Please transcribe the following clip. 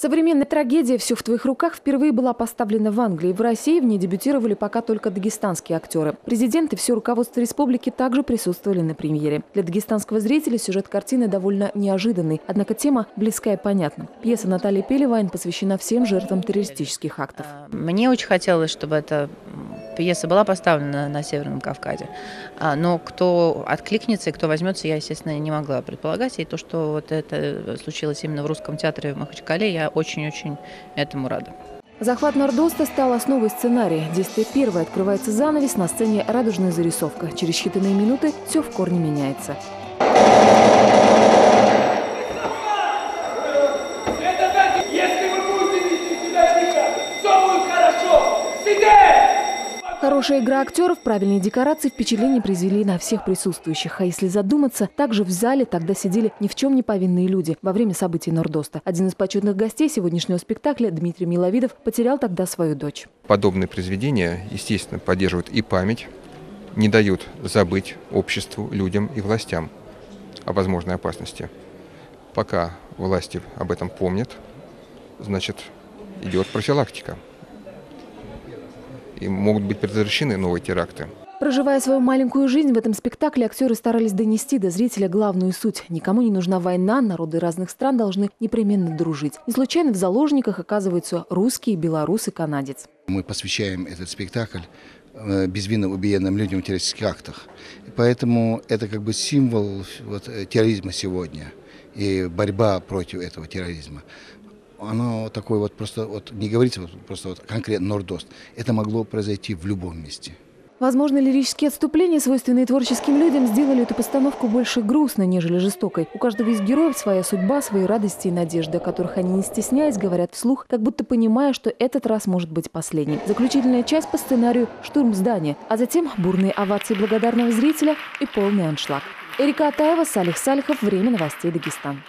Современная трагедия «Все в твоих руках» впервые была поставлена в Англии. В России в ней дебютировали пока только дагестанские актеры. Президент и все руководство республики также присутствовали на премьере. Для дагестанского зрителя сюжет картины довольно неожиданный, однако тема близкая и понятна. Пьеса Натальи Пелевайн посвящена всем жертвам террористических актов. Мне очень хотелось, чтобы эта пьеса была поставлена на Северном Кавказе. А, но кто откликнется и кто возьмется, я, естественно, не могла предполагать. И то, что вот это случилось именно в русском театре в Махачкале, я очень-очень этому рада. Захват Нордоста стал основой сценария. Действие первое открывается занавес, на сцене радужная зарисовка. Через считанные минуты все в корне меняется. Хорошая игра актеров, правильные декорации впечатление произвели на всех присутствующих. А если задуматься, также в зале тогда сидели ни в чем не повинные люди во время событий Нордоста. Один из почетных гостей сегодняшнего спектакля, Дмитрий Миловидов, потерял тогда свою дочь. Подобные произведения, естественно, поддерживают и память, не дают забыть обществу, людям и властям о возможной опасности. Пока власти об этом помнят, значит, идет профилактика и могут быть предотвращены новые теракты. Проживая свою маленькую жизнь, в этом спектакле актеры старались донести до зрителя главную суть. Никому не нужна война, народы разных стран должны непременно дружить. Не случайно в заложниках оказываются русские, белорусы, канадец. Мы посвящаем этот спектакль э, безвинно убиенным людям в террористических актах. Поэтому это как бы символ вот, э, терроризма сегодня и борьба против этого терроризма оно такое вот просто, вот не говорится вот просто вот конкретно Нордост. Это могло произойти в любом месте. Возможно, лирические отступления, свойственные творческим людям, сделали эту постановку больше грустной, нежели жестокой. У каждого из героев своя судьба, свои радости и надежды, о которых они, не стесняясь, говорят вслух, как будто понимая, что этот раз может быть последним. Заключительная часть по сценарию «Штурм здания», а затем бурные овации благодарного зрителя и полный аншлаг. Эрика Атаева, Салих Салихов. Время новостей Дагестан.